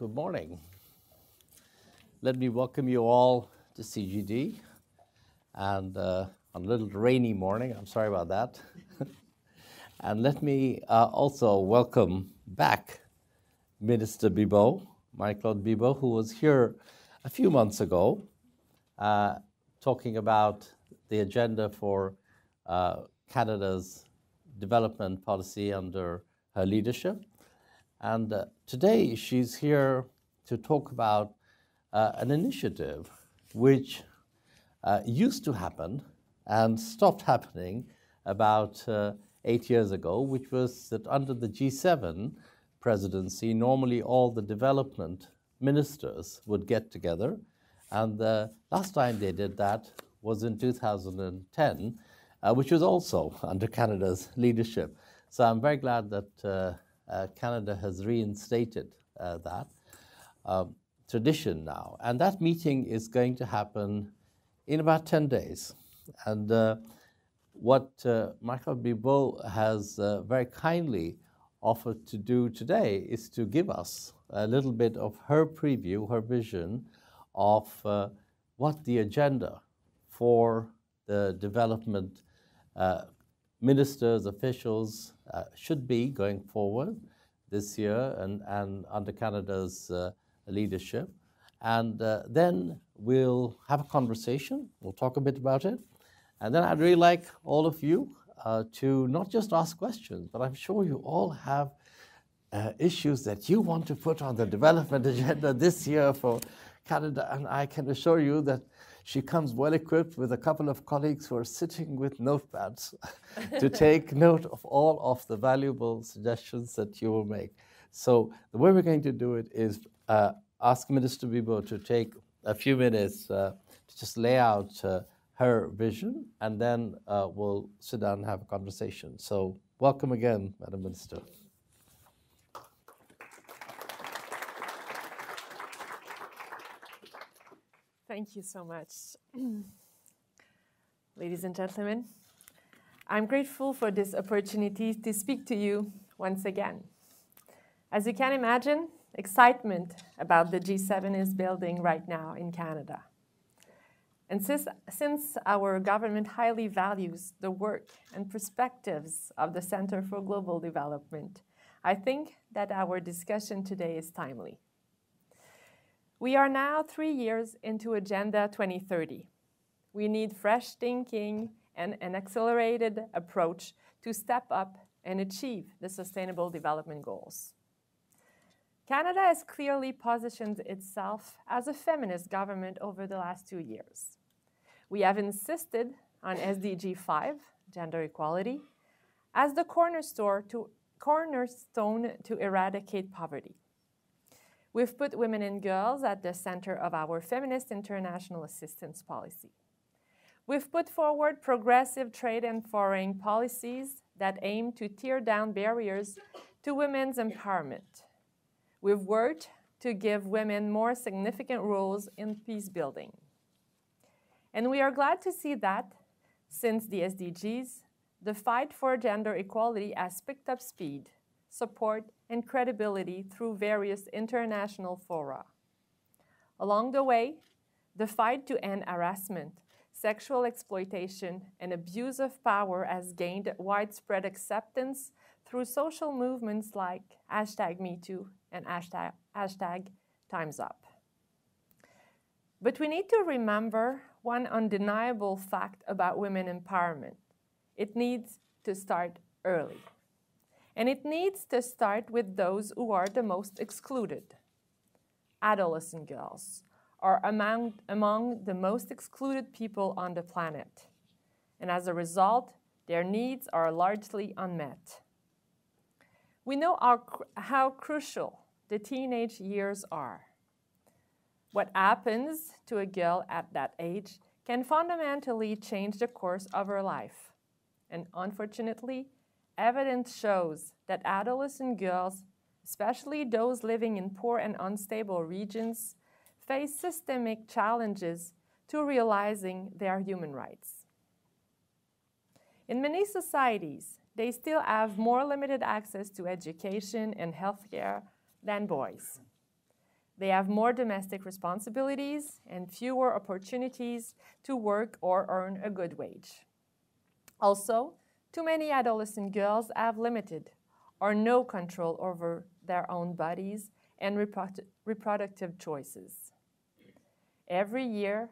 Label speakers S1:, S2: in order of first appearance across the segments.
S1: good morning. Let me welcome you all to CGD and uh, on a little rainy morning. I'm sorry about that. and let me uh, also welcome back Minister Bibeau, Marie-Claude Bibeau, who was here a few months ago uh, talking about the agenda for uh, Canada's development policy under her leadership. And uh, today she's here to talk about uh, an initiative which uh, used to happen and stopped happening about uh, eight years ago, which was that under the G7 presidency, normally all the development ministers would get together. And the last time they did that was in 2010, uh, which was also under Canada's leadership. So I'm very glad that uh, Canada has reinstated uh, that um, tradition now. And that meeting is going to happen in about 10 days. And uh, what uh, Marie-Claude Bibeau has uh, very kindly offered to do today is to give us a little bit of her preview, her vision of uh, what the agenda for the development uh, ministers, officials uh, should be going forward this year and, and under Canada's uh, leadership. And uh, then we'll have a conversation. We'll talk a bit about it. And then I'd really like all of you uh, to not just ask questions, but I'm sure you all have uh, issues that you want to put on the development agenda this year for Canada. And I can assure you that she comes well equipped with a couple of colleagues who are sitting with notepads to take note of all of the valuable suggestions that you will make. So the way we're going to do it is uh, ask Minister Bibeau to take a few minutes uh, to just lay out uh, her vision, and then uh, we'll sit down and have a conversation. So welcome again, Madam Minister.
S2: Thank you so much. Ladies and gentlemen, I'm grateful for this opportunity to speak to you once again. As you can imagine, excitement about the G7 is building right now in Canada. And since, since our government highly values the work and perspectives of the Center for Global Development, I think that our discussion today is timely. We are now three years into Agenda 2030. We need fresh thinking and an accelerated approach to step up and achieve the Sustainable Development Goals. Canada has clearly positioned itself as a feminist government over the last two years. We have insisted on SDG 5, gender equality, as the cornerstone to, eradicate poverty. We've put women and girls at the center of our feminist international assistance policy. We've put forward progressive trade and foreign policies that aim to tear down barriers to women's empowerment. We've worked to give women more significant roles in peace building. And we are glad to see that, since the SDGs, the fight for gender equality has picked up speed, support, and credibility through various international fora. Along the way, the fight to end harassment, sexual exploitation, and abuse of power has gained widespread acceptance through social movements like hashtag MeToo and hashtag, hashtag Time's Up. But we need to remember one undeniable fact about women empowerment. It needs to start early. And it needs to start with those who are the most excluded. Adolescent girls are among, among the most excluded people on the planet. And as a result, their needs are largely unmet. We know how, how crucial the teenage years are. What happens to a girl at that age can fundamentally change the course of her life. And unfortunately, evidence shows that adolescent girls, especially those living in poor and unstable regions, face systemic challenges to realizing their human rights. In many societies, they still have more limited access to education and healthcare than boys. They have more domestic responsibilities and fewer opportunities to work or earn a good wage. Also, too many adolescent girls have limited or no control over their own bodies and reprodu reproductive choices. Every year,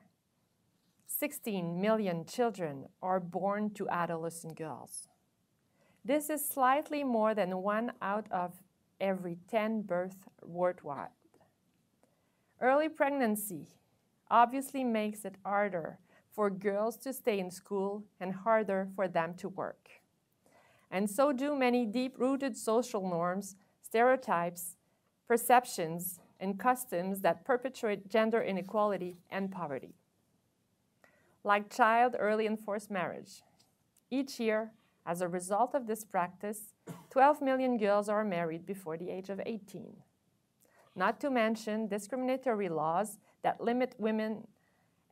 S2: 16 million children are born to adolescent girls. This is slightly more than one out of every 10 births worldwide. Early pregnancy obviously makes it harder for girls to stay in school and harder for them to work. And so do many deep rooted social norms, stereotypes, perceptions, and customs that perpetuate gender inequality and poverty. Like child early and forced marriage. Each year, as a result of this practice, 12 million girls are married before the age of 18. Not to mention discriminatory laws that limit women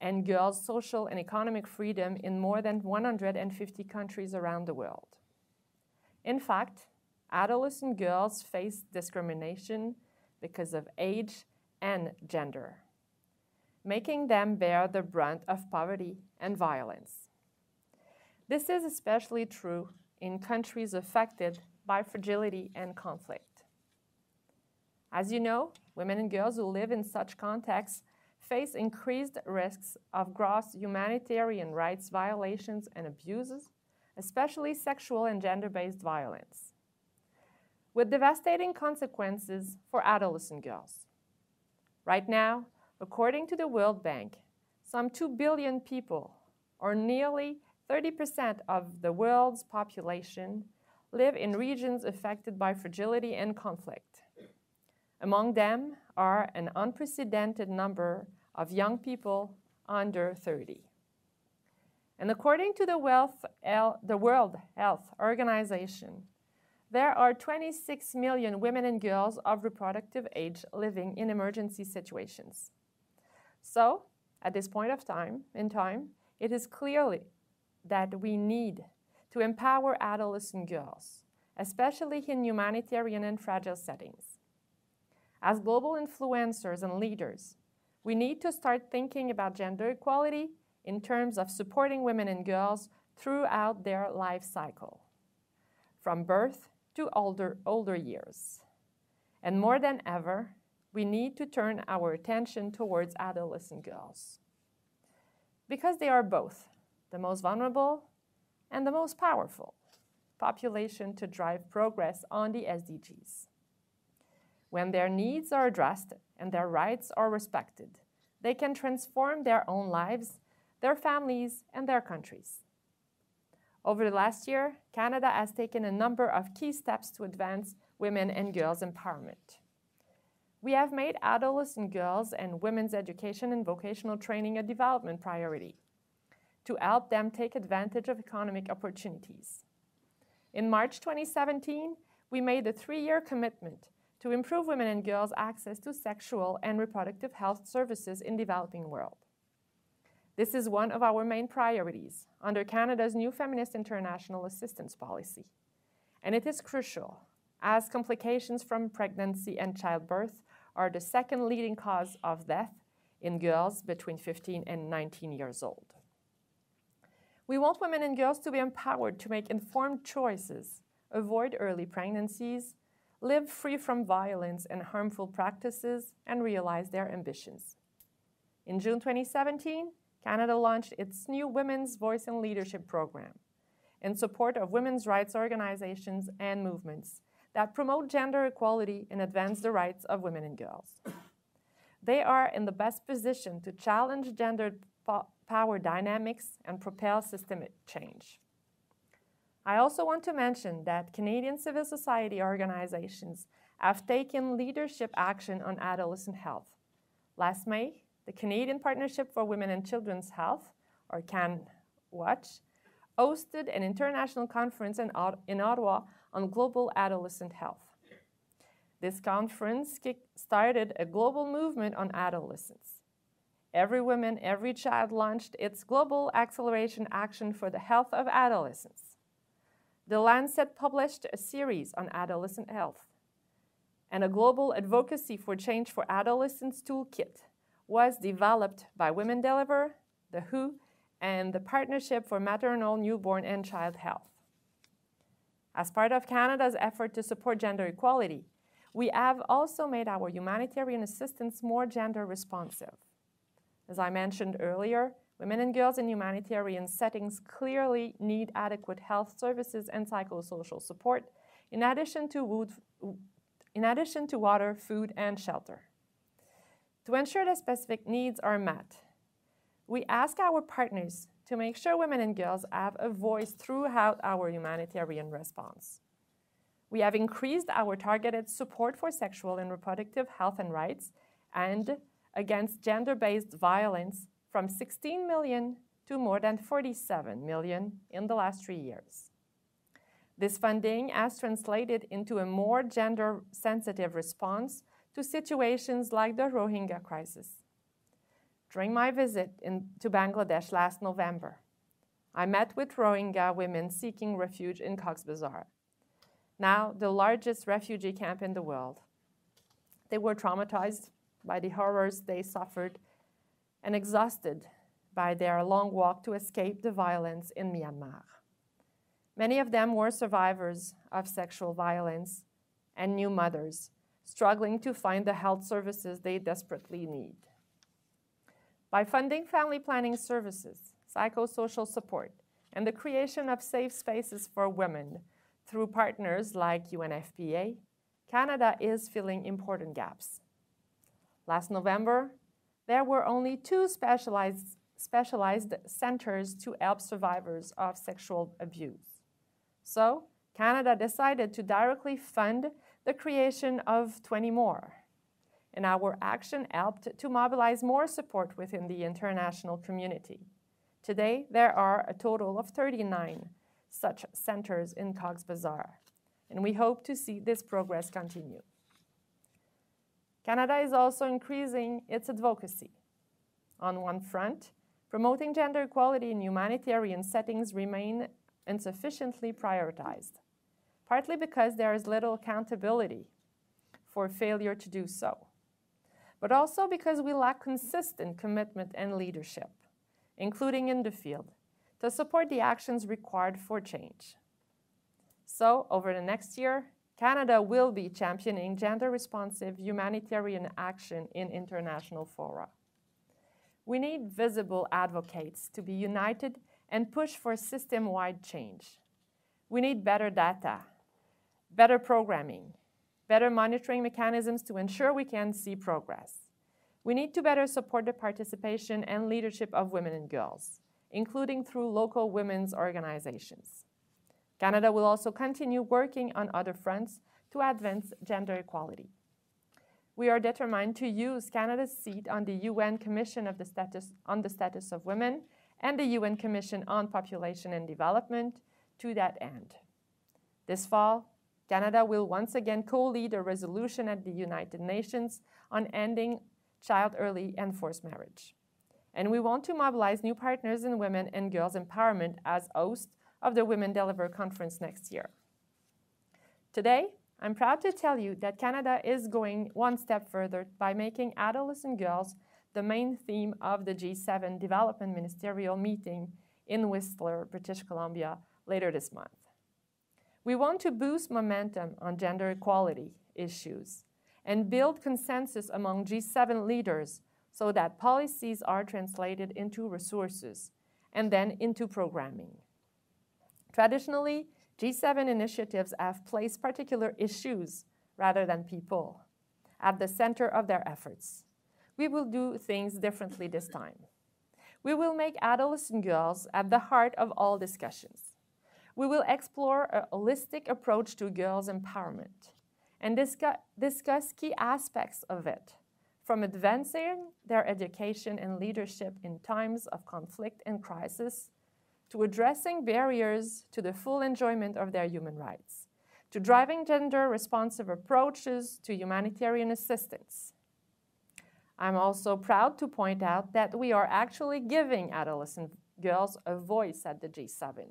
S2: and girls' social and economic freedom in more than 150 countries around the world. In fact, adolescent girls face discrimination because of age and gender, making them bear the brunt of poverty and violence. This is especially true in countries affected by fragility and conflict. As you know, women and girls who live in such contexts face increased risks of gross humanitarian rights violations and abuses, especially sexual and gender based violence with devastating consequences for adolescent girls. Right now, according to the World Bank, some 2 billion people, or nearly 30% of the world's population, live in regions affected by fragility and conflict. Among them are an unprecedented number of young people under 30. And according to the, the World Health Organization, there are 26 million women and girls of reproductive age living in emergency situations. So, at this point of time, in time, it is clearly that we need to empower adolescent girls, especially in humanitarian and fragile settings. As global influencers and leaders, we need to start thinking about gender equality in terms of supporting women and girls throughout their life cycle, from birth to older, older years. And more than ever, we need to turn our attention towards adolescent girls. Because they are both the most vulnerable and the most powerful population to drive progress on the SDGs. When their needs are addressed and their rights are respected, they can transform their own lives, their families, and their countries. Over the last year, Canada has taken a number of key steps to advance women and girls' empowerment. We have made adolescent girls and women's education and vocational training a development priority to help them take advantage of economic opportunities. In March 2017, we made a three-year commitment to improve women and girls' access to sexual and reproductive health services in developing world. This is one of our main priorities under Canada's new Feminist International Assistance Policy. And it is crucial, as complications from pregnancy and childbirth are the second leading cause of death in girls between 15 and 19 years old. We want women and girls to be empowered to make informed choices, avoid early pregnancies, live free from violence and harmful practices, and realize their ambitions. In June 2017, Canada launched its new Women's Voice and Leadership program in support of women's rights organizations and movements that promote gender equality and advance the rights of women and girls. They are in the best position to challenge gendered po power dynamics and propel systemic change. I also want to mention that Canadian civil society organizations have taken leadership action on adolescent health. Last May, the Canadian Partnership for Women and Children's Health, or CAN Watch, hosted an international conference in, in Ottawa on global adolescent health. This conference started a global movement on adolescence. Every Woman, Every Child launched its Global Acceleration Action for the Health of Adolescents. The Lancet published a series on adolescent health. and a global advocacy for change for adolescents toolkit was developed by Women Deliver, the WHO, and the Partnership for Maternal, Newborn, and Child Health. As part of Canada's effort to support gender equality, we have also made our humanitarian assistance more gender responsive. As I mentioned earlier, women and girls in humanitarian settings clearly need adequate health services and psychosocial support, in addition to, wood, in addition to water, food, and shelter. To ensure that specific needs are met, we ask our partners to make sure women and girls have a voice throughout our humanitarian response. We have increased our targeted support for sexual and reproductive health and rights and against gender based violence from 16 million to more than 47 million in the last three years. This funding has translated into a more gender sensitive response to situations like the Rohingya crisis. During my visit to Bangladesh last November, I met with Rohingya women seeking refuge in Cox's Bazar, now the largest refugee camp in the world. They were traumatized by the horrors they suffered and exhausted by their long walk to escape the violence in Myanmar. Many of them were survivors of sexual violence and new mothers, struggling to find the health services they desperately need. By funding family planning services, psychosocial support, and the creation of safe spaces for women through partners like UNFPA, Canada is filling important gaps. Last November, there were only two specialized, specialized centers to help survivors of sexual abuse. So, Canada decided to directly fund the creation of 20 more. And our action helped to mobilize more support within the international community. Today, there are a total of 39 such centers in Cox's Bazar, and we hope to see this progress continue. Canada is also increasing its advocacy. On one front, promoting gender equality in humanitarian settings remain insufficiently prioritized partly because there is little accountability for failure to do so, but also because we lack consistent commitment and leadership, including in the field, to support the actions required for change. So, over the next year, Canada will be championing gender responsive humanitarian action in international fora. We need visible advocates to be united and push for system wide change. We need better data better programming, better monitoring mechanisms to ensure we can see progress. We need to better support the participation and leadership of women and girls, including through local women's organizations. Canada will also continue working on other fronts to advance gender equality. We are determined to use Canada's seat on the UN Commission the status, on the Status of Women and the UN Commission on Population and Development to that end. This fall, Canada will once again co-lead a resolution at the United Nations on ending child early and forced marriage. And we want to mobilize new partners in women and girls empowerment as host of the Women Deliver conference next year. Today, I'm proud to tell you that Canada is going one step further by making adolescent girls the main theme of the G7 Development Ministerial meeting in Whistler, British Columbia later this month. We want to boost momentum on gender equality issues and build consensus among G7 leaders so that policies are translated into resources and then into programming. Traditionally, G7 initiatives have placed particular issues rather than people at the center of their efforts. We will do things differently this time. We will make adolescent girls at the heart of all discussions we will explore a holistic approach to girls' empowerment and discuss, key aspects of it, from advancing their education and leadership in times of conflict and crisis, to addressing barriers to the full enjoyment of their human rights, to driving gender responsive approaches to humanitarian assistance. I'm also proud to point out that we are actually giving adolescent girls a voice at the G7.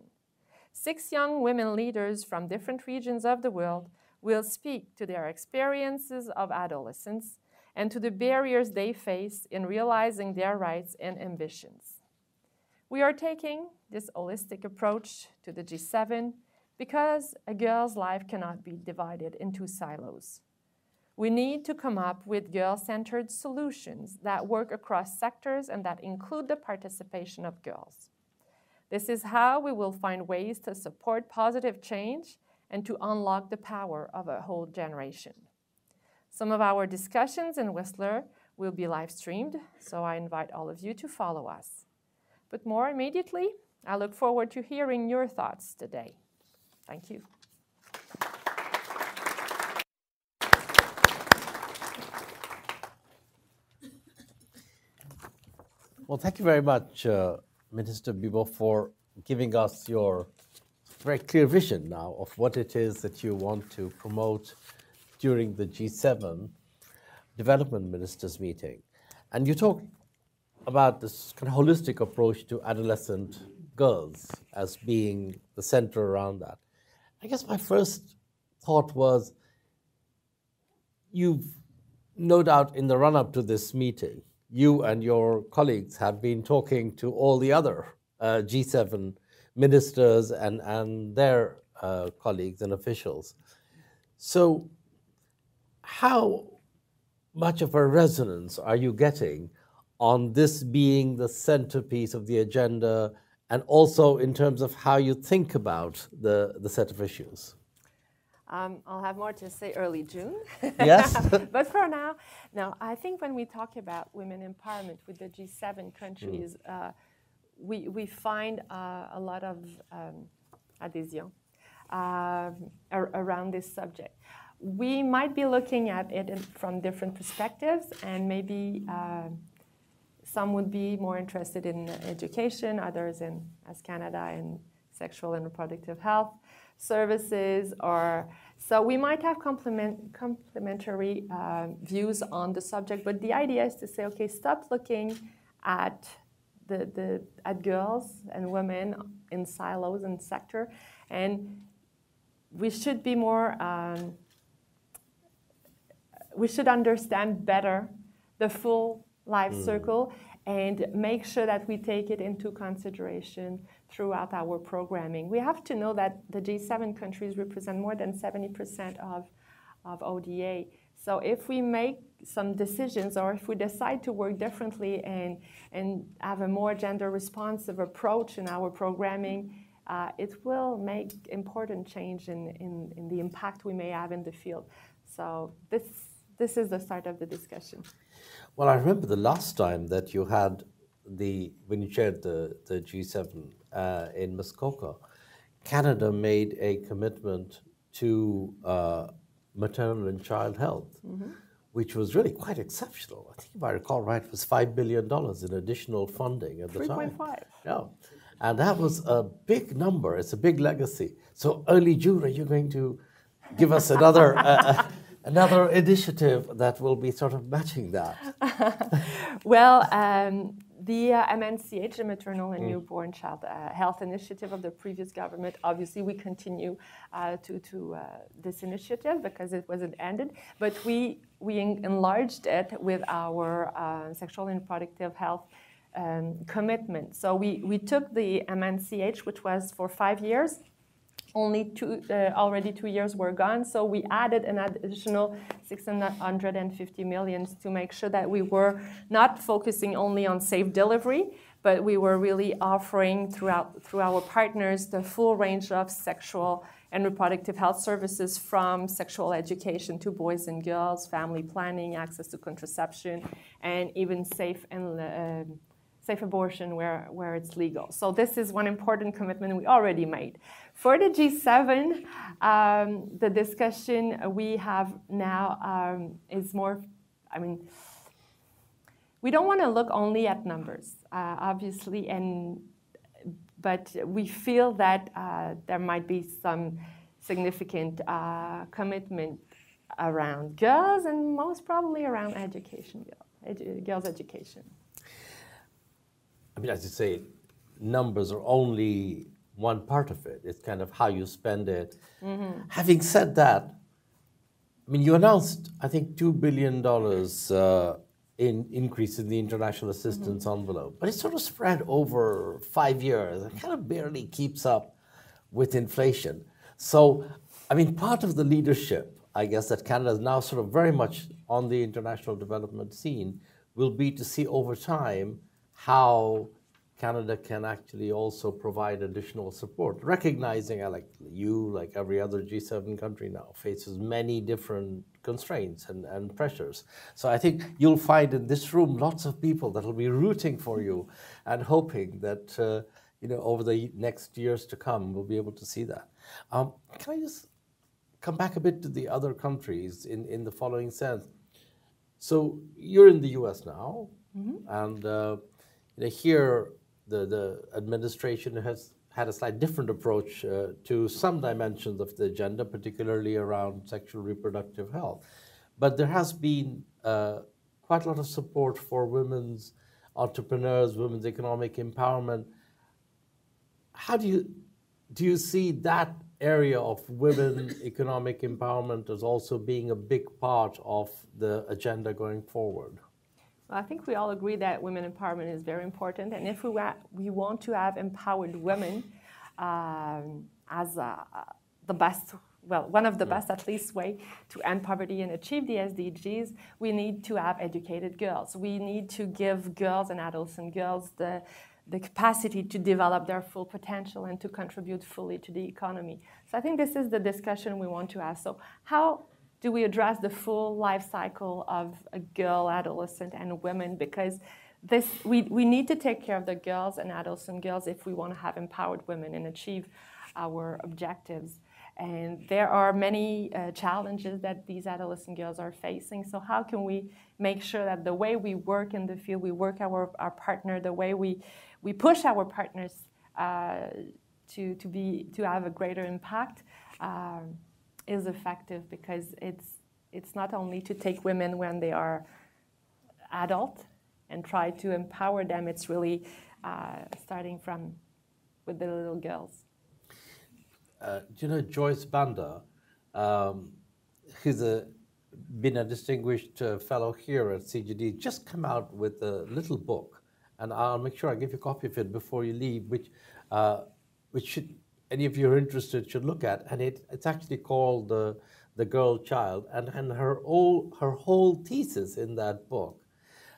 S2: Six young women leaders from different regions of the world will speak to their experiences of adolescence and to the barriers they face in realizing their rights and ambitions. We are taking this holistic approach to the G7 because a girl's life cannot be divided into silos. We need to come up with girl centered solutions that work across sectors and that include the participation of girls. This is how we will find ways to support positive change and to unlock the power of a whole generation. Some of our discussions in Whistler will be live streamed, so I invite all of you to follow us. But more immediately, I look forward to hearing your thoughts today. Thank you.
S1: Well, thank you very much, uh, Minister Bibeau, for giving us your very clear vision now of what it is that you want to promote during the G7 development ministers meeting. And you talked about this kind of holistic approach to adolescent girls as being the center around that. I guess my first thought was you've no doubt in the run up to this meeting you and your colleagues have been talking to all the other uh, G7 ministers and, and their uh, colleagues and officials. So, how much of a resonance are you getting on this being the centerpiece of the agenda and also in terms of how you think about the, the set of issues?
S2: Um, I'll have more to say early June.
S1: Yes.
S2: but for now, no, I think when we talk about women empowerment with the G7 countries, mm. uh, we, we find uh, a lot of um, adhesion uh, ar- around this subject. We might be looking at it from different perspectives, and maybe uh, some would be more interested in education, others in, as Canada, in sexual and reproductive health services or so we might have complement, complementary uh, views on the subject but the idea is to say okay stop looking at the, the at girls and women in silos and sector and we should be more um, we should understand better the full life mm. circle and make sure that we take it into consideration throughout our programming. We have to know that the G7 countries represent more than 70% of, of ODA. So if we make some decisions or if we decide to work differently and, and have a more gender responsive approach in our programming, uh, it will make important change in, in, in the impact we may have in the field. So this, this is the start of the discussion.
S1: Well, I remember the last time that you had the, when you chaired the, the G7 uh, in Muskoka, Canada made a commitment to uh, maternal and child health, mm-hmm. which was really quite exceptional. I think, if I recall right, it was $5 billion in additional funding at the 3. time.
S2: 3.5.
S1: Yeah. And that was a big number. It's a big legacy. So, early June, are you going to give us another? uh, another initiative that will be sort of matching that?
S2: well, um, the uh, MNCH, the Maternal and mm. Newborn Child uh, Health Initiative of the previous government, obviously we continue uh, to, to uh, this initiative because it wasn't ended, but we, we enlarged it with our uh, sexual and reproductive health um, commitment. So we, we took the MNCH, which was for five years, only two, uh, already two years were gone. So we added an additional 650 million to make sure that we were not focusing only on safe delivery, but we were really offering throughout through our partners the full range of sexual and reproductive health services from sexual education to boys and girls, family planning, access to contraception, and even safe and uh, safe abortion where, where it's legal. So this is one important commitment we already made. For the G7, um, the discussion we have now um, is more, I mean, we don't want to look only at numbers, uh, obviously, and but we feel that uh, there might be some significant uh, commitment around girls and most probably around education, edu girls' education.
S1: I mean, as you say, numbers are only one part of it. It's kind of how you spend it. Mm-hmm. Having said that, I mean, you announced, I think, $2 billion uh, in increase in the international assistance mm-hmm. envelope, but it's sort of spread over five years. It kind of barely keeps up with inflation. So, I mean, part of the leadership, I guess, that Canada is now sort of very much on the international development scene will be to see over time how Canada can actually also provide additional support, recognizing like you, like every other G7 country now, faces many different constraints and, and pressures. So I think you'll find in this room lots of people that will be rooting for you and hoping that uh, you know over the next years to come we'll be able to see that. Um, can I just come back a bit to the other countries in, in the following sense? So you're in the U.S. now, mm-hmm. and uh, you know, here the, the administration has had a slightly different approach uh, to some dimensions of the agenda, particularly around sexual reproductive health. But there has been uh, quite a lot of support for women's entrepreneurs, women's economic empowerment. How do you do you see that area of women economic empowerment as also being a big part of the agenda going forward?
S2: I think we all agree that women empowerment is very important, and if we, wa- we want to have empowered women um, as the best, well, one of the best at least way to end poverty and achieve the SDGs, we need to have educated girls. We need to give girls and adolescent girls the the capacity to develop their full potential and to contribute fully to the economy. So I think this is the discussion we want to have. So how do we address the full life cycle of a girl, adolescent, and women? Because this, we, we need to take care of the girls and adolescent girls if we want to have empowered women and achieve our objectives. And there are many uh, challenges that these adolescent girls are facing. So, how can we make sure that the way we work in the field, we work our, our partner, the way we, we push our partners uh, to, to, be, to have a greater impact, um, is effective because it's it's not only to take women when they are adult and try to empower them. It's really uh, starting from with the little girls.
S1: Uh, do you know Joyce Banda? Um, who's a, been a distinguished uh, fellow here at CGD, just come out with a little book, and I'll make sure I give you a copy of it before you leave, which uh, which should any of you are interested should look at. And it, it's actually called the, the Girl Child. And, and her, whole, her whole thesis in that book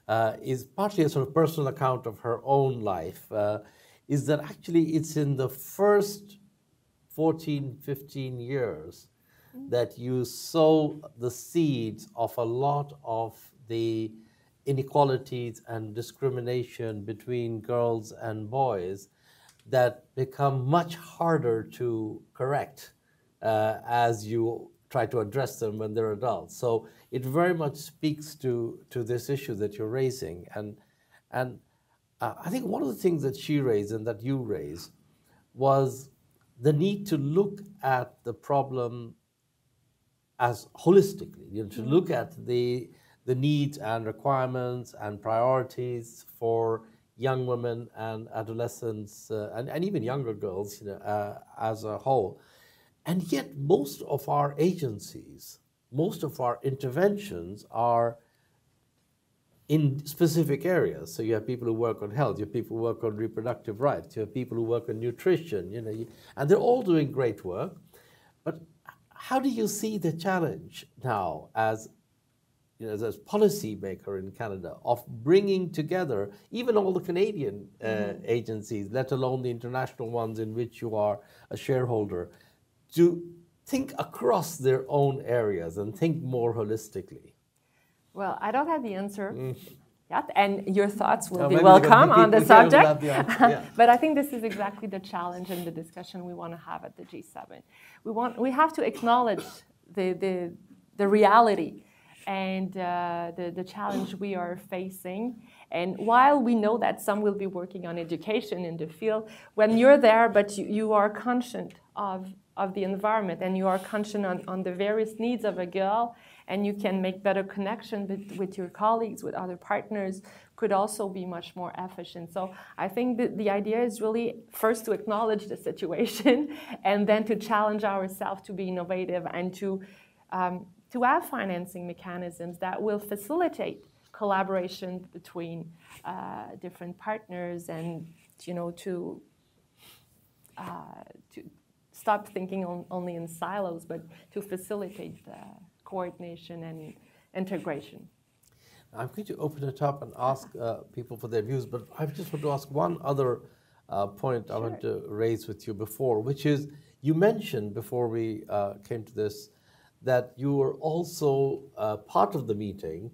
S1: uh, is partly a sort of personal account of her own life, uh, is that actually it's in the first 14, 15 years that you sow the seeds of a lot of the inequalities and discrimination between girls and boys that become much harder to correct uh, as you try to address them when they're adults. So it very much speaks to, to this issue that you're raising. And, and uh, I think one of the things that she raised and that you raised was the need to look at the problem as holistically, you know, to look at the, the needs and requirements and priorities for young women and adolescents uh, and, and even younger girls you know, uh, as a whole. And yet, most of our agencies, most of our interventions are in specific areas. So you have people who work on health, you have people who work on reproductive rights, you have people who work on nutrition, you know, and they're all doing great work. But how do you see the challenge now as you know, as a policymaker in Canada of bringing together even all the Canadian uh, mm-hmm. agencies, let alone the international ones in which you are a shareholder, to think across their own areas and think more holistically?
S2: Well, I don't have the answer. Mm. Yet, and your thoughts will no, be welcome on the subject. The yeah. but I think this is exactly the challenge and the discussion we want to have at the G7. We, want, we have to acknowledge the, the, the reality and uh, the, the challenge we are facing. And while we know that some will be working on education in the field, when you're there, but you, you are conscious of, of the environment and you are conscious on, on the various needs of a girl, and you can make better connection with, with your colleagues, with other partners, could also be much more efficient. So I think that the idea is really first to acknowledge the situation and then to challenge ourselves to be innovative and to um, to have financing mechanisms that will facilitate collaboration between uh, different partners and you know to uh, to stop thinking on, only in silos, but to facilitate coordination and integration.
S1: I'm going to open it up and ask uh, people for their views, but I just want to ask one other uh, point sure. I want to raise with you before, which is you mentioned before we uh, came to this that you were also uh, part of the meeting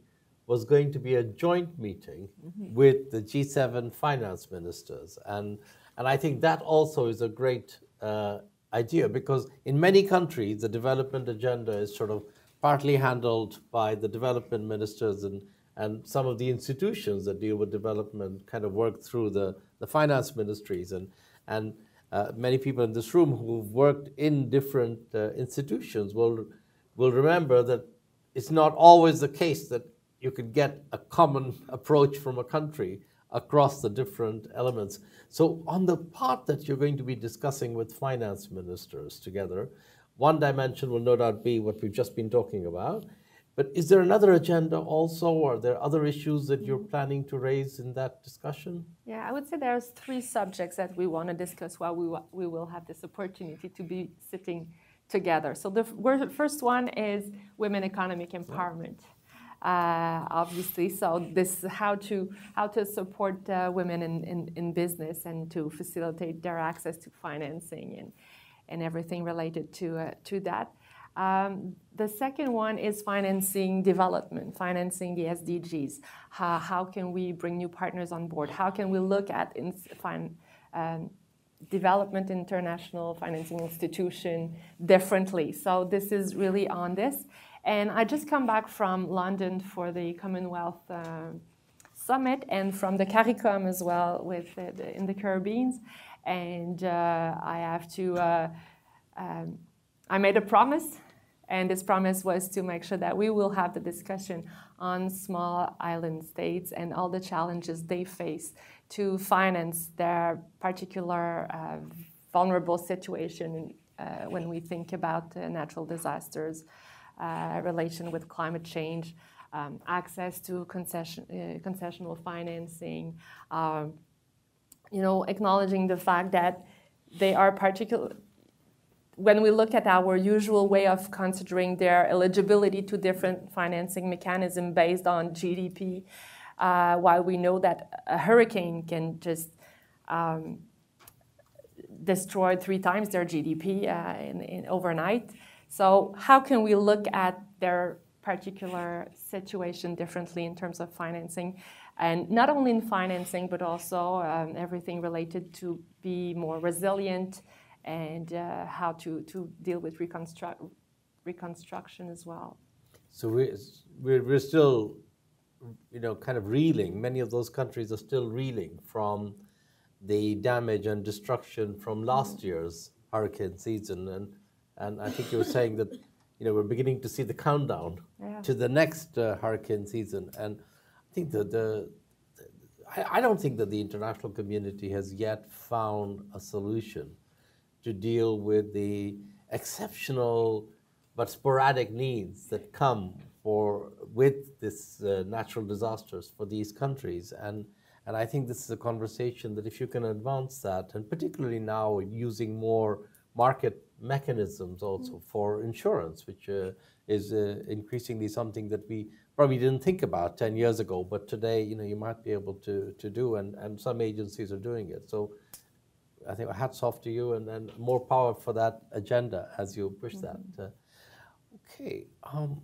S1: was going to be a joint meeting mm-hmm. with the G7 finance ministers. And, and I think that also is a great uh, idea because in many countries, the development agenda is sort of partly handled by the development ministers and, and some of the institutions that deal with development kind of work through the, the finance ministries. And, and uh, many people in this room who've worked in different uh, institutions will, will remember that it's not always the case that you could get a common approach from a country across the different elements. So, on the part that you're going to be discussing with finance ministers together, one dimension will no doubt be what we've just been talking about. But is there another agenda also? Or Are there other issues that you're planning to raise in that discussion?
S2: Yeah, I would say there's three subjects that we want to discuss while we, we will have this opportunity to be sitting together. So the first one is women economic empowerment. Uh, obviously. So this how to how to support uh, women in, in, in, business and to facilitate their access to financing and and everything related to uh, to that. Um, the second one is financing development, financing the SDGs. How, how can we bring new partners on board? How can we look at in, fin, um, development international financing institution differently? So this is really on this. And I just come back from London for the Commonwealth uh, Summit and from the CARICOM as well with the, in the Caribbean. And uh, I have to, uh, um, I made a promise, and this promise was to make sure that we will have the discussion on small island states and all the challenges they face to finance their particular uh, vulnerable situation uh, when we think about natural disasters uh, relation with climate change, um, access to concession, uh, concessional financing, um, you know, acknowledging the fact that they are particular. When we look at our usual way of considering their eligibility to different financing mechanism based on GDP, uh, while we know that a hurricane can just um, destroy three times their GDP uh, in, in overnight, so how can we look at their particular situation differently in terms of financing? And not only in financing, but also um, everything related to be more resilient and uh, how to, to deal with reconstruct, reconstruction as well.
S1: So we're, we're, we're still, you know, kind of reeling. Many of those countries are still reeling from the damage and destruction from last year's hurricane season. And and I think you were saying that you know we're beginning to see the countdown yeah. to the next uh, hurricane season, and I think that the, the I, I don't think that the international community has yet found a solution to deal with the exceptional but sporadic needs that come for with this uh, natural disasters for these countries and and I think this is a conversation that if you can advance that and particularly now using more market mechanisms also mm. for insurance, which uh, is uh, increasingly something that we probably didn't think about 10 years ago, but today, you know, you might be able to, to do, and, and some agencies are doing it. So I think hats off to you and, and more power for that agenda as you push mm-hmm. that. Uh, okay, um,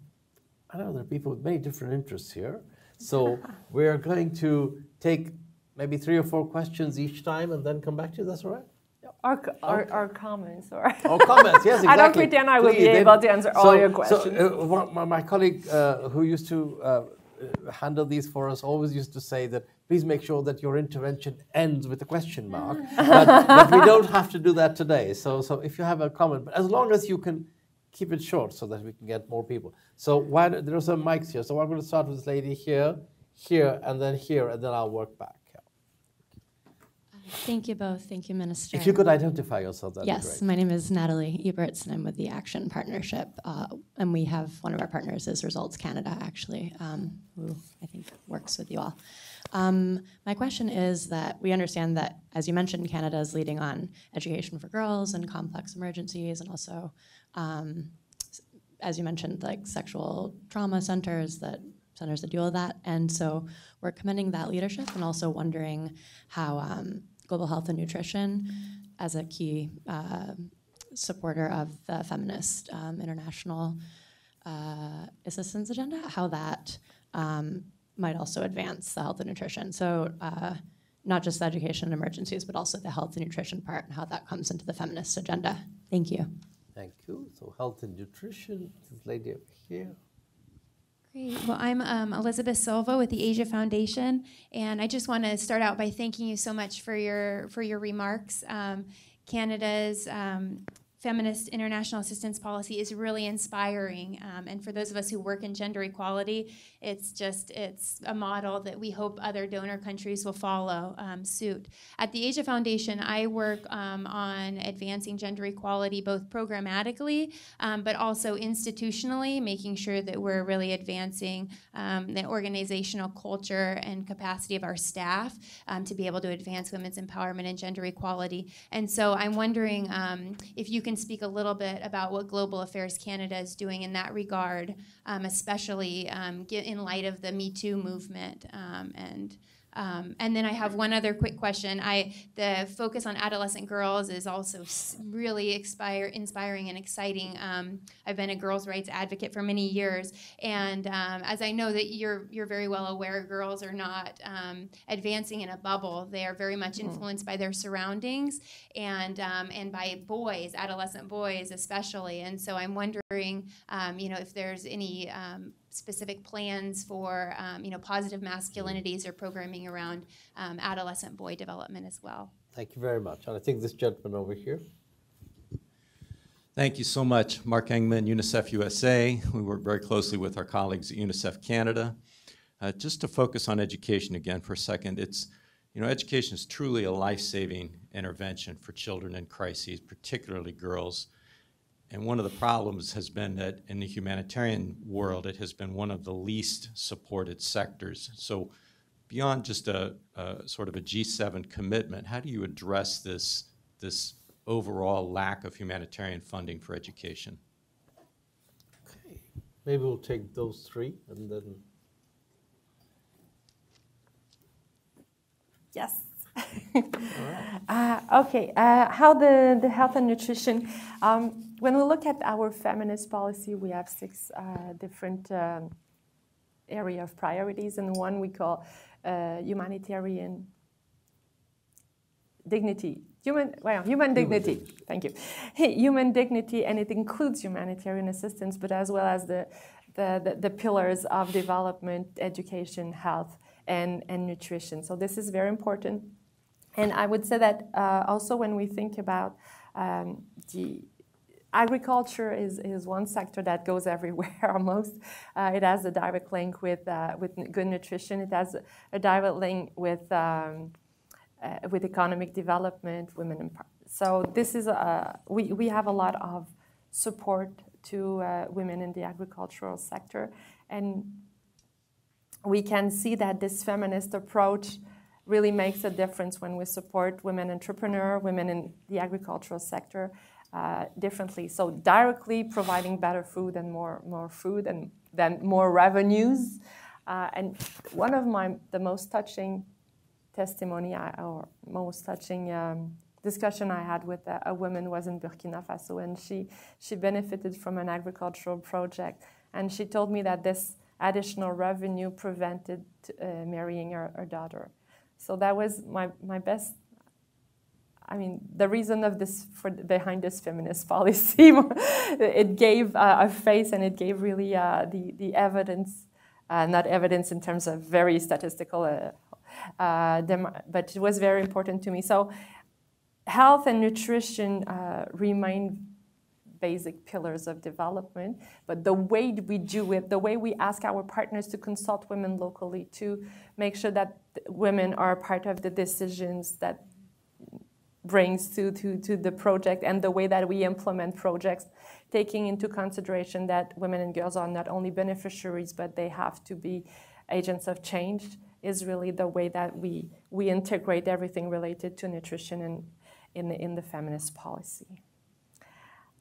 S1: I know there are people with many different interests here. So we're going to take maybe three or four questions each time and then come back to you. That's all right?
S2: Our, our, our, comments or
S1: oh comments yes exactly. I
S2: don't pretend I will Please, be able to answer so, all your questions.
S1: So uh, my colleague uh, who used to uh, handle these for us always used to say that please make sure that your intervention ends with a question mark. but, but, we don't have to do that today. So so if you have a comment, but as long as you can keep it short so that we can get more people. So why there are some mics here. So I'm going to start with this lady here, here, and then here, and then I'll work back.
S3: Thank you both. Thank you, Minister.
S1: If you could identify yourself, that'd
S3: yes,
S1: great.
S3: my name is Natalie Eberts, and I'm with the Action Partnership. Uh, and we have one of our partners is Results Canada, actually, um, who I think works with you all. Um, my question is that we understand that, as you mentioned, Canada is leading on education for girls and complex emergencies, and also, um, as you mentioned, like sexual trauma centers that centers that deal with that. And so we're commending that leadership and also wondering how um, global health and nutrition, as a key uh, supporter of the feminist um, international uh, assistance agenda, how that um, might also advance the health and nutrition. So uh, not just the education and emergencies, but also the health and nutrition part and how that comes into the feminist agenda. Thank you.
S1: Thank you. So health and nutrition, this lady over here.
S4: Great. Well, I'm um, Elizabeth Silva with the Asia Foundation, and I just want to start out by thanking you so much for your for your remarks. Um, Canada's um, feminist international assistance policy is really inspiring. Um, and for those of us who work in gender equality it's just it's a model that we hope other donor countries will follow um, suit. At the asia foundation i work um, on advancing gender equality both programmatically um, but also institutionally making sure that we're really advancing um, the organizational culture and capacity of our staff um, to be able to advance women's empowerment and gender equality. And so i'm wondering if you can can speak a little bit about what Global Affairs Canada is doing in that regard, um, especially um, in light of the Me Too movement um, and um, and then I have one other quick question. I the focus on adolescent girls is also really expire, inspiring and exciting. Um, I've been a girls' rights advocate for many years, and um, as I know that you're you're very well aware, girls are not um, advancing in a bubble. They are very much mm-hmm. influenced by their surroundings and um, and by boys, adolescent boys especially. And so I'm wondering, um, you know, if there's any specific plans for um, you know positive masculinities or programming around um, adolescent boy development as well.
S1: Thank you very much. And I think this gentleman over here.
S5: Thank you so much, Mark Engman, UNICEF USA. We work very closely with our colleagues at UNICEF Canada. Uh, just to focus on education again for a second, it's you know education is truly a life-saving intervention for children in crises, particularly girls. And one of the problems has been that in the humanitarian world, it has been one of the least supported sectors. So, beyond just a, a sort of a G7 commitment, how do you address this, this overall lack of humanitarian funding for education?
S1: Okay, maybe we'll take those three and then.
S2: Yes. uh, okay, uh, how the, the health and nutrition. Um, when we look at our feminist policy, we have six uh, different um, area of priorities, and one we call uh, humanitarian dignity. Human, well, human dignity. Human. Thank you. Human dignity, and it includes humanitarian assistance, but as well as the, the, the, the pillars of development, education, health, and, and nutrition. So this is very important. And I would say that uh, also when we think about um, the agriculture is, is one sector that goes everywhere almost. Uh, it has a direct link with, uh, with good nutrition. It has a direct link with, um, uh, with economic development, women empowerment. So this is a, we, we have a lot of support to uh, women in the agricultural sector. And we can see that this feminist approach really makes a difference when we support women entrepreneurs, women in the agricultural sector, uh, differently. So directly providing better food and more more food and then more revenues. Uh, and one of my the most touching testimony I, or most touching um, discussion I had with a, a, woman was in Burkina Faso, and she she benefited from an agricultural project, and she told me that this additional revenue prevented uh, marrying her, her daughter. So that was my, my best I mean, the reason of this for behind this feminist policy, it gave uh, a face and it gave really uh, the the evidence, uh, not evidence in terms of very statistical, uh, uh, but it was very important to me. So, health and nutrition uh, remain basic pillars of development, but the way we do it, the way we ask our partners to consult women locally to make sure that women are part of the decisions that brings to, to, to the project and the way that we implement projects, taking into consideration that women and girls are not only beneficiaries, but they have to be agents of change, is really the way that we, we integrate everything related to nutrition in, in, the, in the feminist policy.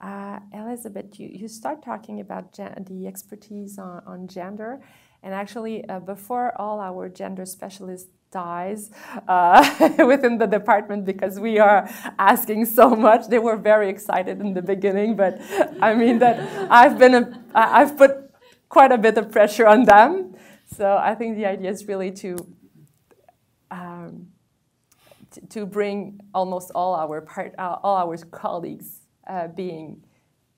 S2: Uh, Elizabeth, you, you start talking about the expertise on, on gender, and actually, uh, before all our gender specialists dies uh, within the department because we are asking so much. They were very excited in the beginning, but I mean that I've been a, I've put quite a bit of pressure on them. So I think the idea is really to um, to bring almost all our part, uh, all our colleagues uh, being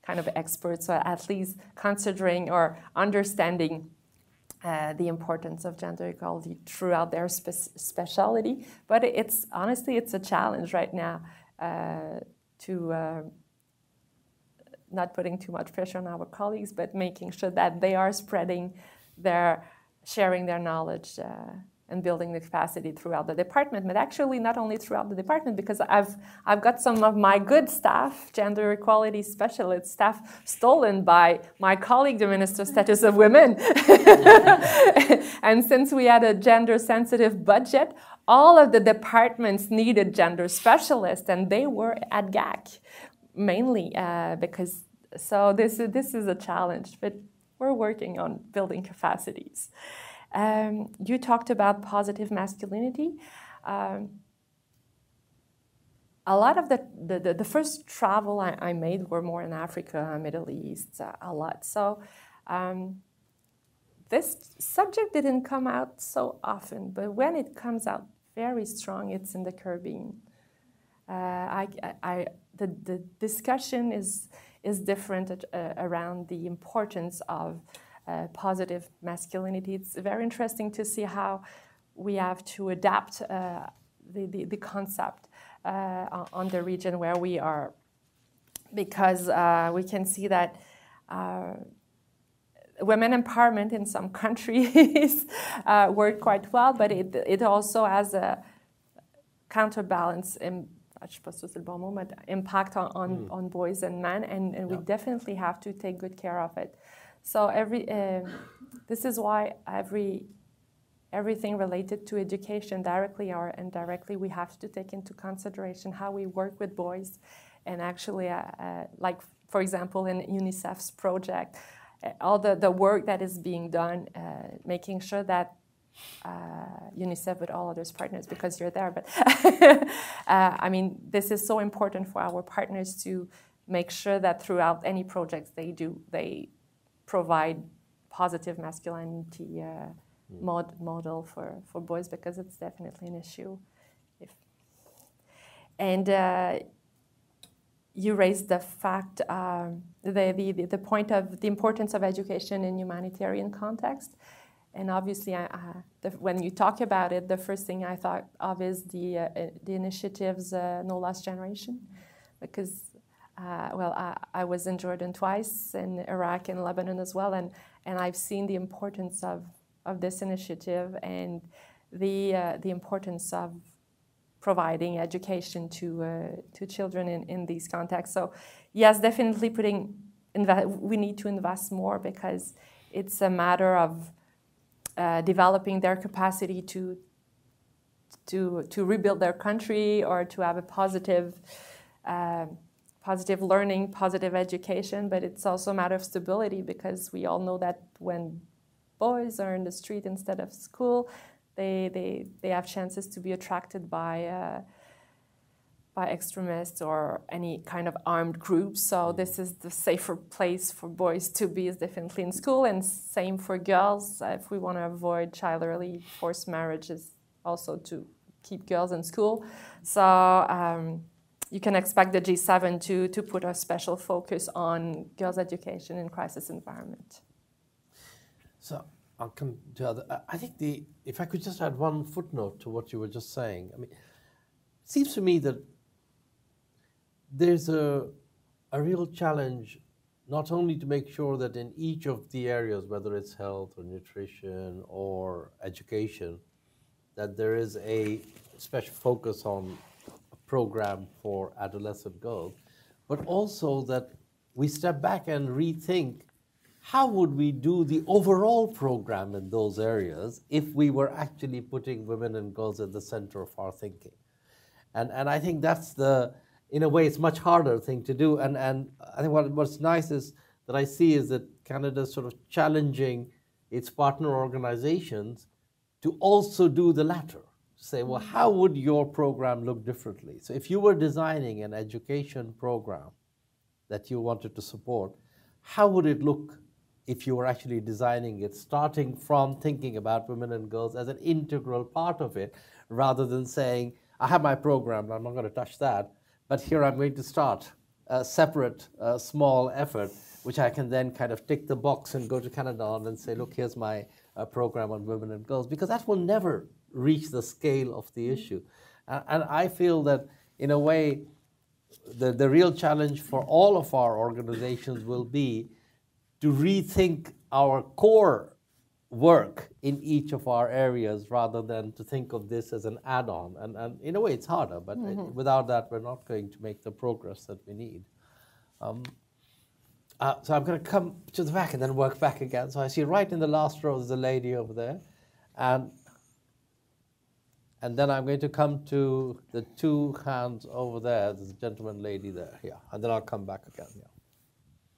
S2: kind of experts, or at least considering or understanding uh, the importance of gender equality throughout their spe- specialty. But it's honestly, it's a challenge right now uh, to uh, not putting too much pressure on our colleagues, but making sure that they are spreading their, sharing their knowledge uh, and building the capacity throughout the department, but actually not only throughout the department, because I've, I've got some of my good staff, gender equality specialist staff, stolen by my colleague, the Minister of Status of Women. and since we had a gender sensitive budget, all of the departments needed gender specialists, and they were at GAC mainly uh, because, so this, is this is a challenge, but we're working on building capacities. Um, you talked about positive masculinity. Um, a lot of the, the, the, first travel I, I, made were more in Africa, Middle East, uh, a lot. So um, this subject didn't come out so often, but when it comes out very strong, it's in the Caribbean. Uh, I, I, the, the discussion is, is different at, uh, around the importance of uh, positive masculinity. It's very interesting to see how we have to adapt uh, the, the, the, concept uh, on the region where we are, because uh, we can see that uh, women empowerment in some countries work quite well, but it, it also has a counterbalance in, impact on, on, mm. on, boys and men, and, and yeah. we definitely have to take good care of it. So every uh, this is why every everything related to education, directly or indirectly, we have to take into consideration how we work with boys, and actually, uh, uh, like for example, in UNICEF's project, uh, all the, the work that is being done, uh, making sure that uh, UNICEF with all others partners because you're there. But uh, I mean, this is so important for our partners to make sure that throughout any projects they do, they provide positive masculinity uh, mm. mod, model for, for boys because it's definitely an issue. If, and uh, you raised the fact, um, the, the, the point of the importance of education in humanitarian context. And obviously, I, the, when you talk about it, the first thing I thought of is the, uh, the initiatives uh, No Lost Generation, because uh, well, I, I, was in Jordan twice, in Iraq and Lebanon as well, and, and I've seen the importance of, of this initiative and the, uh, the importance of providing education to, uh, to children in, in these contexts. So, yes, definitely putting, we need to invest more because it's a matter of uh, developing their capacity to, to, to rebuild their country or to have a positive uh, positive learning, positive education, but it's also a matter of stability because we all know that when boys are in the street instead of school, they, they, they have chances to be attracted by, uh, by extremists or any kind of armed groups. So this is the safer place for boys to be is definitely in school, and same for girls. If we want to avoid child early forced marriages, also to keep girls in school. So um, you can expect the G7 to, to put a special focus on girls' education in crisis environment.
S6: So I'll come to other. I think the if I could just add one footnote to what you were just saying. I mean, it seems to me that there's a a real challenge not only to make sure that in each of the areas, whether it's health or nutrition or education, that there is a special focus on
S1: program for adolescent girls, but also that we step back and rethink how would we do the overall program in those areas if we were actually putting women and girls at the center of our thinking. And, and I think that's the, in a way, it's much harder thing to do. And, and I think what, what's nice is that I see is that Canada's sort of challenging its partner organizations to also do the latter. Say, well, how would your program look differently? So if you were designing an education program that you wanted to support, how would it look if you were actually designing it, starting from thinking about women and girls as an integral part of it, rather than saying, I have my program, I'm not going to touch that, but here I'm going to start a separate, uh, small effort, which I can then kind of tick the box and go to Canada on and say, look, here's my uh, program on women and girls, because that will never reach the scale of the issue. Uh, and I feel that, in a way, the, the real challenge for all of our organizations will be to rethink our core work in each of our areas rather than to think of this as an add-on. And, and in a way, it's harder, but mm-hmm. without that, we're not going to make the progress that we need. Um, uh, so I'm going to come to the back and then work back again. So I see right in the last row there's a lady over there, and and then I'm going to come to the two hands over there. There's a gentleman, lady there, yeah, and then I'll come back again. Yeah.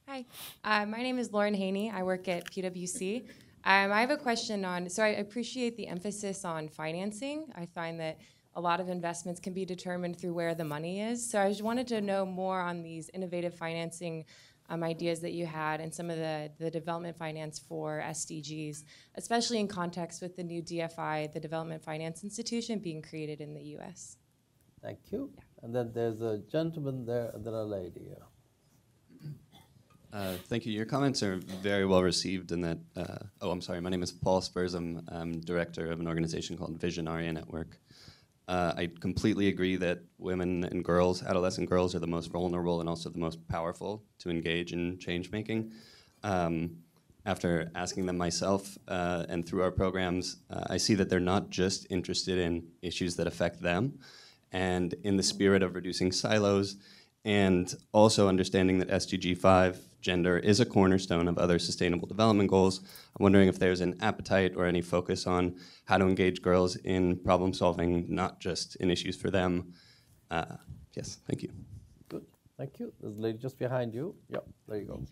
S7: Hi, uh, my name is Lauren Haney. I work at PwC. Um, I have a question on, so I appreciate the emphasis on financing. I find that a lot of investments can be determined through where the money is. So I just wanted to know more on these innovative financing um, ideas that you had and some of the, the development finance for SDGs, especially in context with the new DFI, the Development Finance Institution, being created in the US.
S1: Thank you. Yeah. And then there's a gentleman there and then a lady. Yeah.
S8: Uh, thank you. Your comments are very well received in that. Uh, oh, I'm sorry. My name is Paul Spurs. I'm, I'm director of an organization called Vision ARIA Network. Uh, I completely agree that women and girls, adolescent girls, are the most vulnerable and also the most powerful to engage in change making. Um, after asking them myself uh, and through our programs, uh, I see that they're not just interested in issues that affect them. And in the spirit of reducing silos, and also understanding that SDG 5 gender is a cornerstone of other sustainable development goals. I'm wondering if there's an appetite or any focus on how to engage girls in problem solving, not just in issues for them. Uh, yes, thank you.
S1: Good, thank you. There's a lady just behind you. Yep, there you go.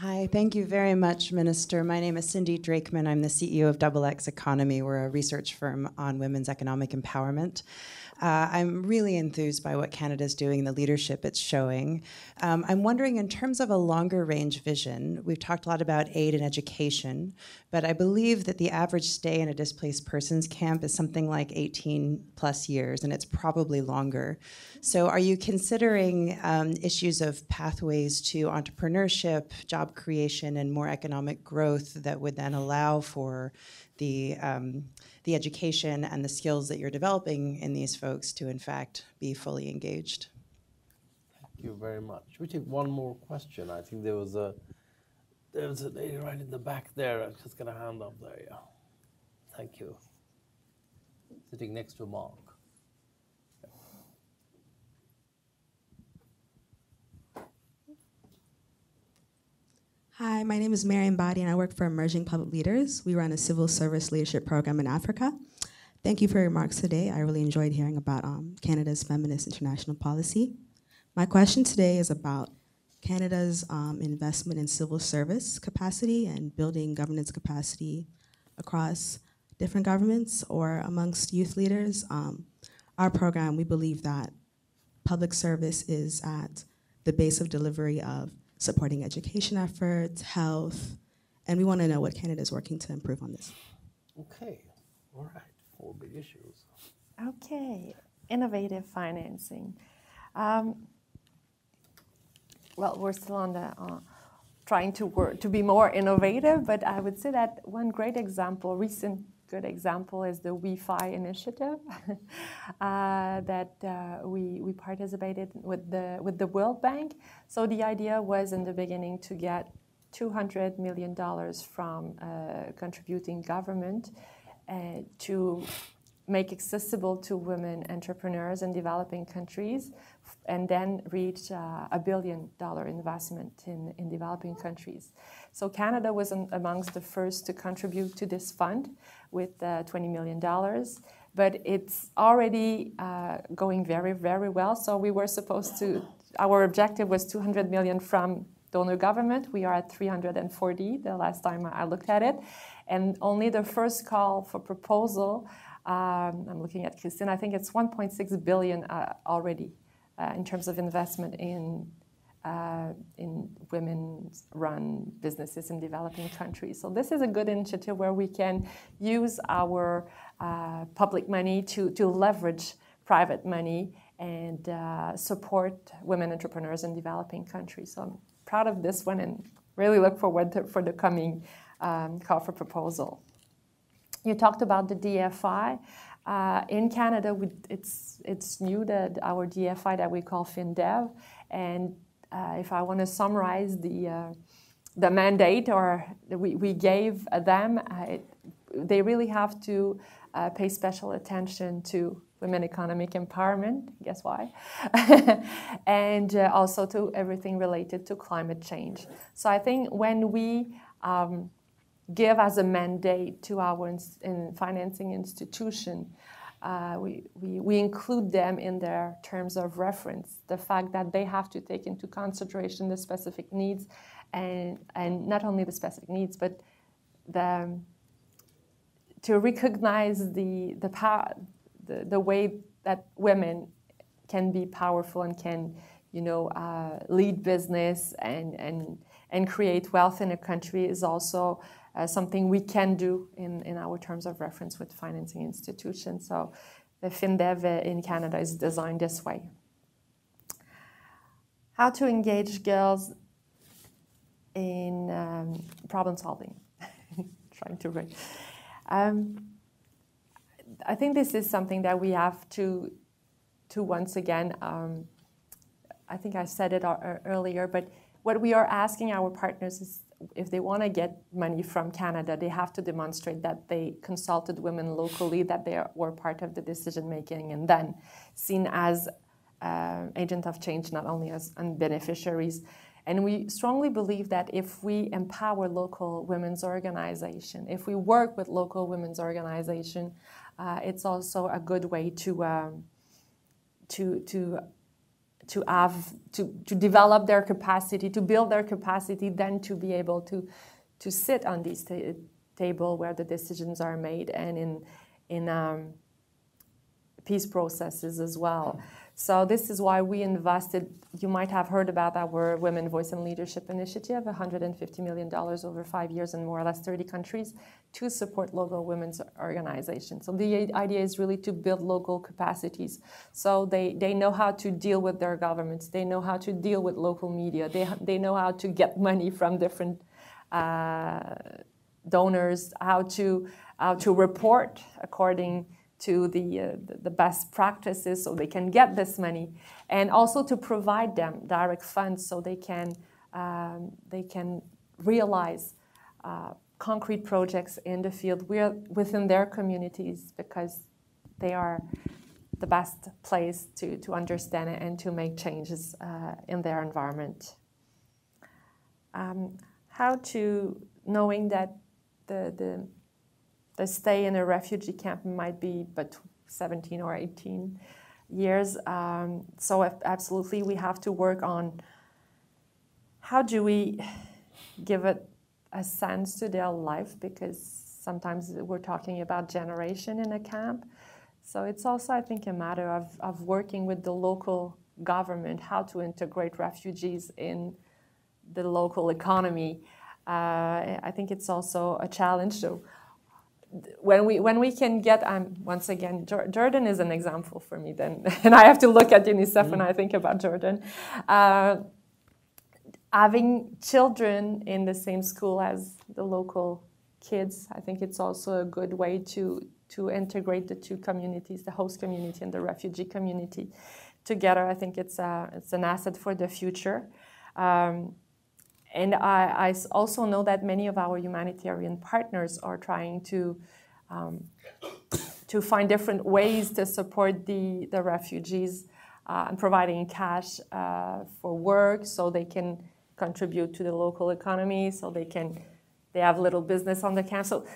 S9: Hi, thank you very much, Minister. My name is Cindy Drakeman. I'm the CEO of Double X Economy. We're a research firm on women's economic empowerment. Uh, I'm really enthused by what Canada is doing, the leadership it's showing. Um, I'm wondering, in terms of a longer range vision, we've talked a lot about aid and education, but I believe that the average stay in a displaced persons camp is something like 18 plus years, and it's probably longer. So, are you considering um, issues of pathways to entrepreneurship, job creation, and more economic growth that would then allow for the um, the education and the skills that you're developing in these folks to, in fact, be fully engaged.
S1: Thank you very much. We take one more question. I think there was a there was a lady right in the back there. I'm just gonna hand up there. Yeah. Thank you. Sitting next to Mark.
S10: Hi, my name is Marian Body, and I work for Emerging Public Leaders. We run a civil service leadership program in Africa. Thank you for your remarks today. I really enjoyed hearing about um, Canada's feminist international policy. My question today is about Canada's um, investment in civil service capacity and building governance capacity across different governments or amongst youth leaders. Um, our program, we believe that public service is at the base of delivery of supporting education efforts, health, and we want to know what Canada is working to improve on this.
S1: Okay, all right, four big issues.
S2: Okay, innovative financing. Um, well, we're still on the uh, trying to work to be more innovative, but I would say that one great example, recent good example is the We-Fi initiative uh, that uh, we, we participated with the, with the World Bank. So the idea was in the beginning to get $200 million from uh, contributing government uh, to make accessible to women entrepreneurs in developing countries and then reach uh, a billion dollar investment in, in developing countries. So Canada was amongst the first to contribute to this fund with uh, $20 million, but it's already uh, going very, very well. So we were supposed to, our objective was 200 million from donor government. We are at 340 the last time I looked at it. And only the first call for proposal, um, I'm looking at Christine, I think it's 1.6 billion uh, already uh, in terms of investment in uh, in women-run businesses in developing countries. So this is a good initiative where we can use our uh, public money to, to leverage private money and uh, support women entrepreneurs in developing countries. So I'm proud of this one and really look forward to, for the coming um, call for proposal. You talked about the DFI. Uh, in Canada, we, it's, it's new that our DFI that we call FinDev, and if I want to summarize the, uh, the mandate or we, we gave them, uh, they really have to uh, pay special attention to women economic empowerment, guess why? and uh, also to everything related to climate change. So I think when we um, give as a mandate to our in financing institution, uh, we, we, we include them in their terms of reference. The fact that they have to take into consideration the specific needs, and, and not only the specific needs, but the, to recognize the, the, power, the, the way that women can be powerful and can you know, uh, lead business and, and, and create wealth in a country is also uh, something we can do in, in our terms of reference with financing institutions. So the FinDev in Canada is designed this way. How to engage girls in um, problem solving. Trying to read. Um, I think this is something that we have to, to once again, um, I think I said it earlier, but what we are asking our partners is if they want to get money from Canada, they have to demonstrate that they consulted women locally, that they were part of the decision making, and then seen as uh, agent of change, not only as beneficiaries. And we strongly believe that if we empower local women's organization, if we work with local women's organization, uh, it's also a good way to um, to to to have to, to develop their capacity to build their capacity then to be able to to sit on this ta- table where the decisions are made and in in um, peace processes as well so this is why we invested. You might have heard about our Women Voice and Leadership Initiative, $150 million over five years in more or less 30 countries to support local women's organizations. So the idea is really to build local capacities. So they, they know how to deal with their governments. They know how to deal with local media. They, they know how to get money from different uh, donors, how to, how to report according to the, uh, the best practices so they can get this money and also to provide them direct funds so they can, um, they can realize uh, concrete projects in the field within their communities because they are the best place to, to understand it and to make changes uh, in their environment. Um, how to, knowing that the, the the stay in a refugee camp might be but 17 or 18 years. Um, so absolutely, we have to work on how do we give it a sense to their life because sometimes we're talking about generation in a camp. So it's also, I think, a matter of, of working with the local government, how to integrate refugees in the local economy. Uh, I think it's also a challenge. So when we when we can get um, once again Jordan is an example for me then and I have to look at UNICEF mm. when I think about Jordan. Uh, having children in the same school as the local kids I think it's also a good way to to integrate the two communities the host community and the refugee community together. I think it's a, it's an asset for the future. Um, and I, I, also know that many of our humanitarian partners are trying to um, to find different ways to support the, the refugees uh, and providing cash uh, for work so they can contribute to the local economy, so they can they have little business on the camp. So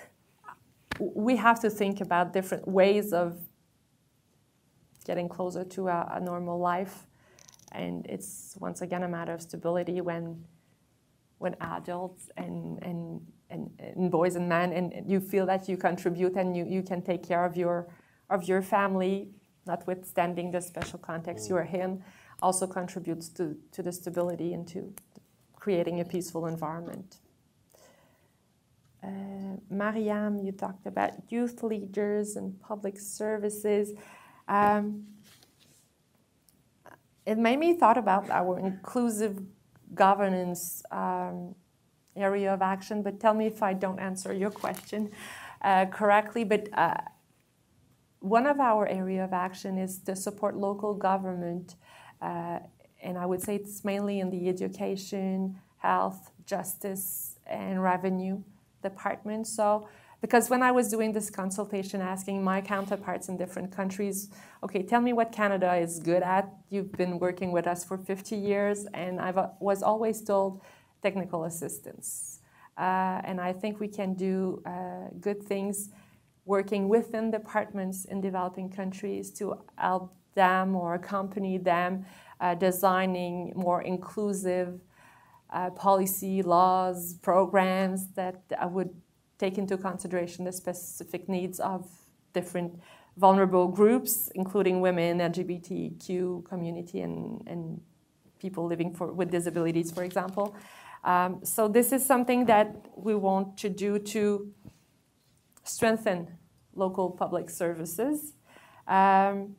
S2: we have to think about different ways of getting closer to a, a normal life. And it's once again a matter of stability when when adults and, and, and, and boys and men and you feel that you contribute and you, you can take care of your of your family, notwithstanding the special context you are in, also contributes to, to the stability and to creating a peaceful environment. Uh, Mariam, you talked about youth leaders and public services. Um, it made me thought about our inclusive governance um, area of action, but tell me if I don't answer your question uh, correctly. But uh, one of our area of action is to support local government, uh, and I would say it's mainly in the education, health, justice, and revenue department. So because when I was doing this consultation, asking my counterparts in different countries, okay, tell me what Canada is good at. You've been working with us for 50 years, and I was always told technical assistance. Uh, and I think we can do uh, good things working within departments in developing countries to help them or accompany them uh, designing more inclusive uh, policy, laws, programs that I would take into consideration the specific needs of different vulnerable groups, including women, LGBTQ community, and, and people living for, with disabilities, for example. Um, so this is something that we want to do to strengthen local public services. Um,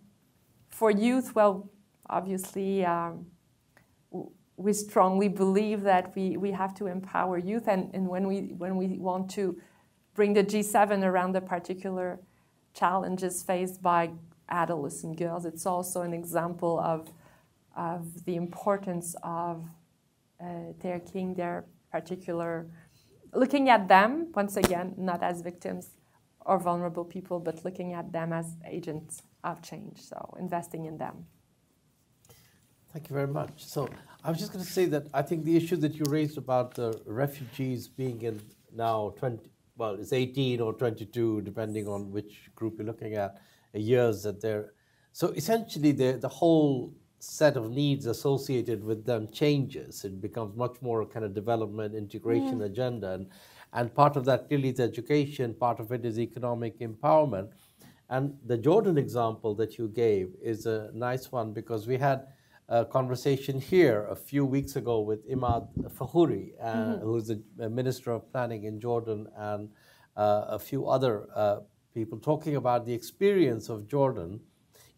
S2: for youth, well, obviously, um, we strongly believe that we, we have to empower youth, and, and when, we, when we want to bring the G7 around the particular challenges faced by adolescent girls, it's also an example of, of the importance of uh, taking their particular, looking at them, once again, not as victims or vulnerable people, but looking at them as agents of change, so investing in them.
S1: Thank you very much. So I was just going to say that I think the issue that you raised about the refugees being in now 20, well, it's 18 or 22, depending on which group you're looking at, years that they're. So essentially, the, the whole set of needs associated with them changes. It becomes much more kind of development, integration yeah. agenda. And, and part of that clearly is education, part of it is economic empowerment. And the Jordan example that you gave is a nice one because we had a conversation here a few weeks ago with Imad Fakhoury, uh, mm-hmm. who's the Minister of Planning in Jordan, and uh, a few other uh, people talking about the experience of Jordan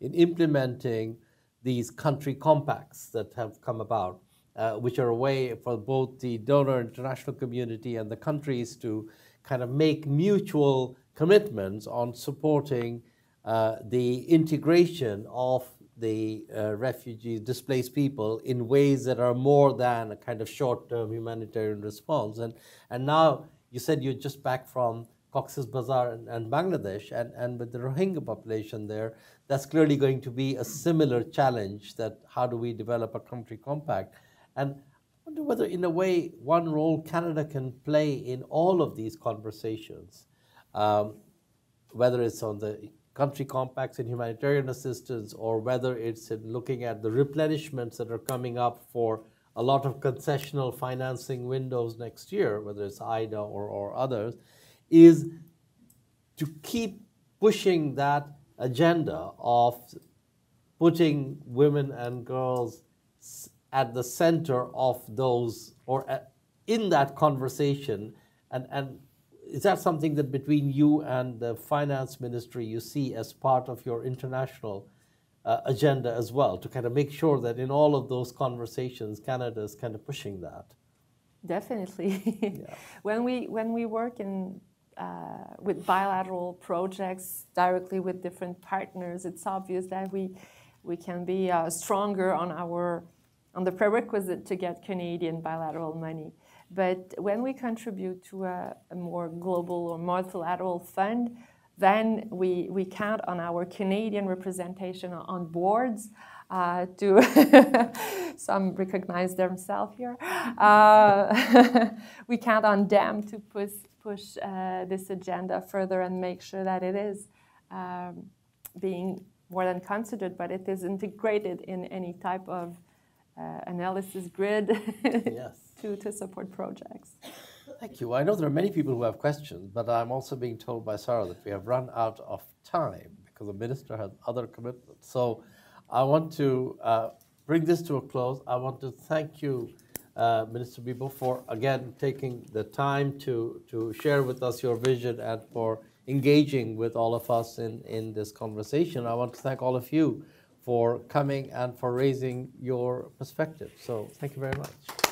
S1: in implementing these country compacts that have come about, uh, which are a way for both the donor international community and the countries to kind of make mutual commitments on supporting uh, the integration of the uh, refugees, displaced people, in ways that are more than a kind of short-term humanitarian response. And, and now you said you're just back from Cox's Bazar and, and, Bangladesh, and, and with the Rohingya population there, that's clearly going to be a similar challenge that how do we develop a country compact? And I wonder whether, in a way, one role Canada can play in all of these conversations, um, whether it's on the country compacts and humanitarian assistance, or whether it's in looking at the replenishments that are coming up for a lot of concessional financing windows next year, whether it's IDA or, or others, is to keep pushing that agenda of putting women and girls at the center of those or at, in that conversation and, and is that something that between you and the finance ministry you see as part of your international uh, agenda as well to kind of make sure that in all of those conversations canada is kind of pushing that?
S2: Definitely. Yeah. when we when we work in uh, with bilateral projects directly with different partners it's obvious that we we can be uh, stronger on our on the prerequisite to get canadian bilateral money but when we contribute to a, a more global or multilateral fund, Then we, we count on our Canadian representation on boards uh, to some recognize themselves here. Uh, we count on them to push push uh, this agenda further and make sure that it is um, being more than considered, but it is integrated in any type of uh, analysis grid
S1: Yes.
S2: To, to support projects.
S1: Thank you. I know there are many people who have questions, but I'm also being told by Sarah that we have run out of time because the minister has other commitments. So I want to uh, bring this to a close. I want to thank you, uh, Minister Bibeau, for again taking the time to, to share with us your vision and for engaging with all of us in, in this conversation. I want to thank all of you for coming and for raising your perspective. So thank you very much.